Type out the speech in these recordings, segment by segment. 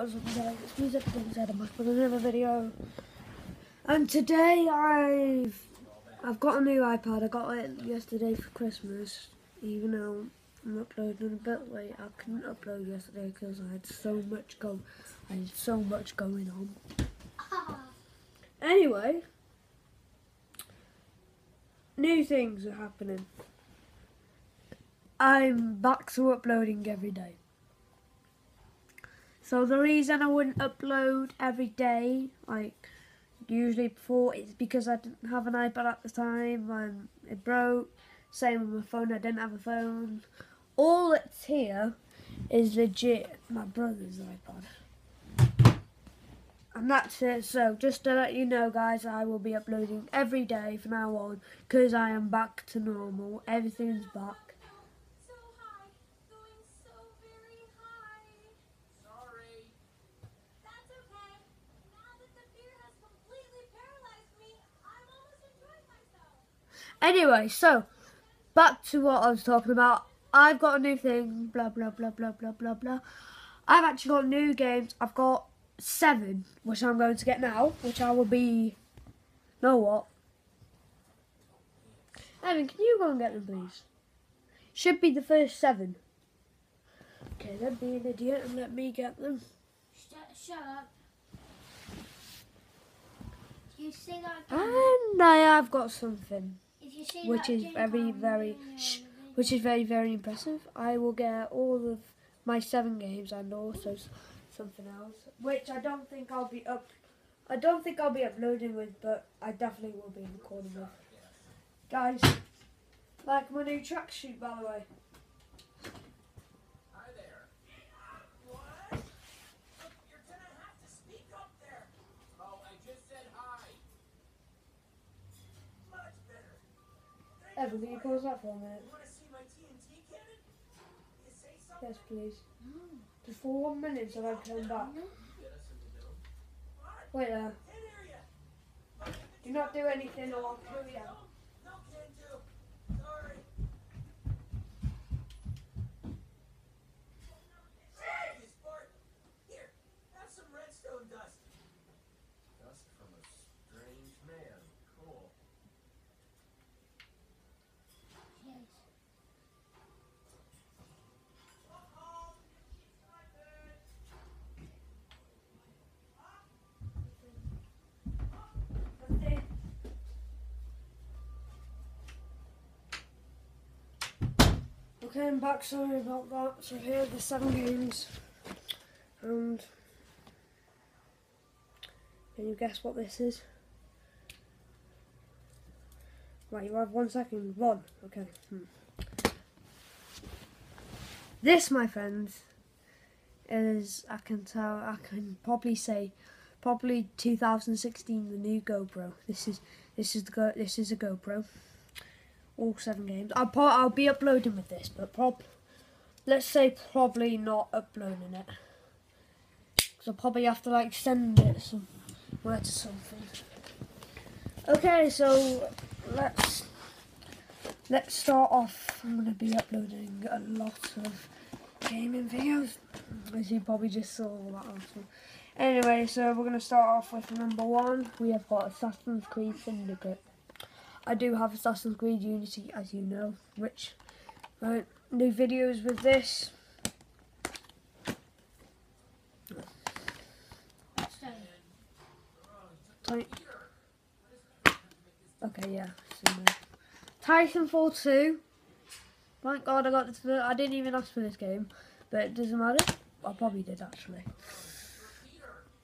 What's up guys, it's Music with another video. And today I've I've got a new iPad, I got it yesterday for Christmas. Even though I'm uploading a bit late, I couldn't upload yesterday because I had so much go I had so much going on. Anyway, new things are happening. I'm back to uploading every day. So the reason I wouldn't upload every day, like usually before, is because I didn't have an iPad at the time and it broke. Same with my phone, I didn't have a phone. All that's here is legit my brother's iPad. And that's it. So just to let you know, guys, I will be uploading every day from now on because I am back to normal. Everything's back. Anyway, so back to what I was talking about. I've got a new thing, blah blah blah blah blah blah blah. I've actually got new games. I've got seven, which I'm going to get now, which I will be. Know what? Evan, can you go and get them, please? Should be the first seven. Okay, then be an idiot and let me get them. Shut, shut up. You say that again, And I have got something. If you say which is very, very, shh, which is very, very impressive. I will get all of my seven games and also something else, which I don't think I'll be up. I don't think I'll be uploading with, but I definitely will be recording with. Guys, like my new tracksuit, by the way. Hi there. What? Look, you're gonna have to speak up there. Oh, I just said hi. Much better. Thank Evan, can you pause that for a minute? Yes, please. Just for one minute, so I can come back. Wait there. Do not do anything or I'll kill you. No can do. Sorry. Hey, sport. Here, have some redstone dust. Dust from a strange man. Cool. Yes. Okay, I'm back. Sorry about that. So here are the seven games, and can you guess what this is? Right, you have one second. One. Okay. Hmm. This, my friends, is I can tell. I can probably say, probably 2016, the new GoPro. This is this is the. This is a GoPro all seven games. I'll I'll be uploading with this, but prob let's say probably not uploading it because I'll probably have to like send it somewhere to something. Okay, so let's let's start off. I'm gonna be uploading a lot of gaming videos, as you probably just saw that one. Anyway, so we're gonna start off with number one. We have got Assassin's Creed Syndicate. I do have Assassin's Creed Unity, as you know, which right, new videos with this. Okay, yeah. Titanfall 2. Thank God I got this. I didn't even ask for this game, but it doesn't matter. I probably did actually.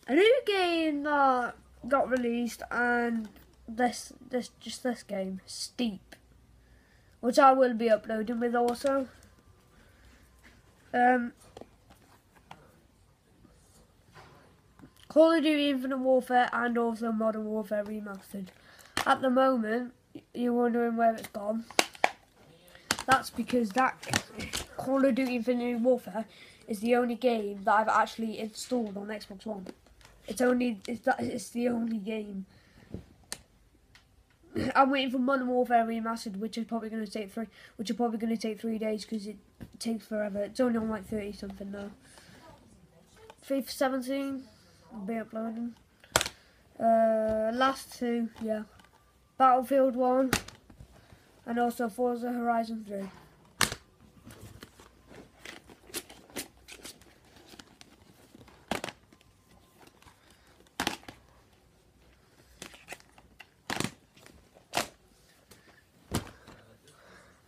A new game that got released, and this, this, just this game, Steep, which I will be uploading with also. Um, Call of Duty Infinite Warfare and also Modern Warfare Remastered. At the moment, you're wondering where it's gone. That's because that Call of Duty Infinite Warfare is the only game that I've actually installed on Xbox One. It's only it's that it's the only game. I'm waiting for Modern Warfare Remastered, which is probably going to take three, which is probably going to take three days because it takes forever. It's only on like thirty something now. FIFA 17 will be uploading. Uh, last two, yeah. Battlefield 1 and also Forza Horizon 3.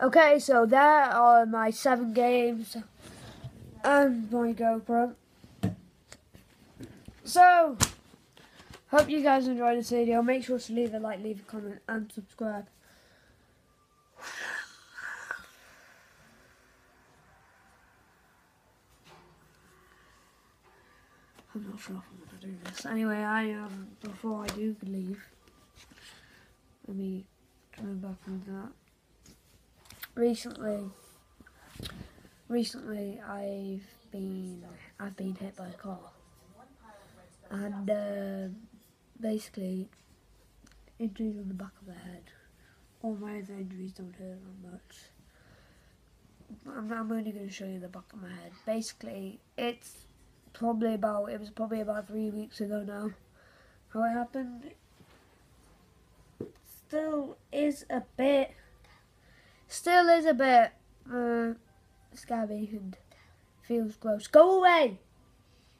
Okay, so there are my seven games and my GoPro. So, hope you guys enjoyed this video. Make sure to leave a like, leave a comment, and subscribe. I'm not sure if I'm going to do this. Anyway, I um, before I do leave, let me turn back on that recently recently I've been I've been hit by a car. And uh, basically injuries on the back of the head. All my other injuries don't hurt that much. I'm, I'm only going to show you the back of my head. Basically it's probably about it was probably about three weeks ago now. How it happened? Still is a bit still is a bit uh, scabby and feels gross. Go away!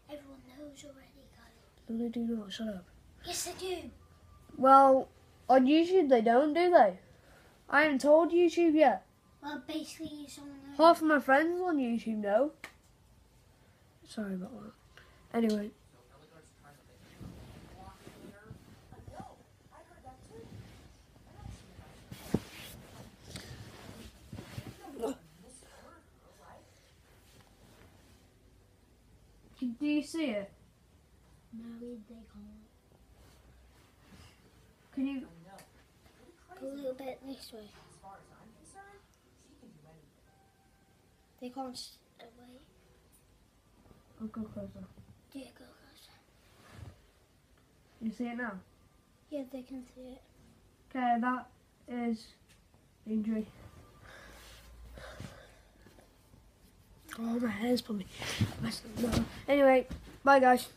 Everyone knows already, Colin. No, they do not. Shut up. Yes, they do. Well, on YouTube they don't, do they? I haven't told YouTube yet. Well, basically, someone. Half of my friends on YouTube know. Sorry about that. Anyway, do you see it? No, we- they can't. Can you? Go a little bit this way. They can't s- uh, wait. I'll go closer. Yeah, go closer. You see it now? Yeah, they can see it. Okay, that is injury. Oh, my hair's probably messed up. Anyway, bye guys.